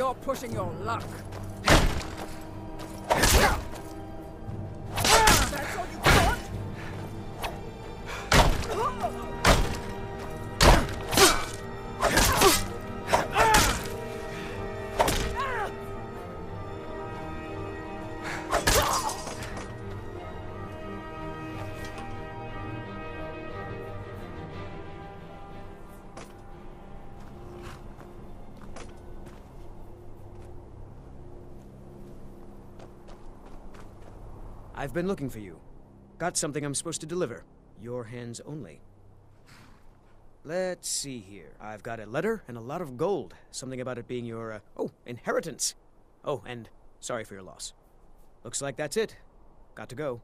you're pushing your luck. That's all you got? I've been looking for you. Got something I'm supposed to deliver. Your hands only. Let's see here. I've got a letter and a lot of gold. Something about it being your, uh, oh, inheritance. Oh, and sorry for your loss. Looks like that's it. Got to go.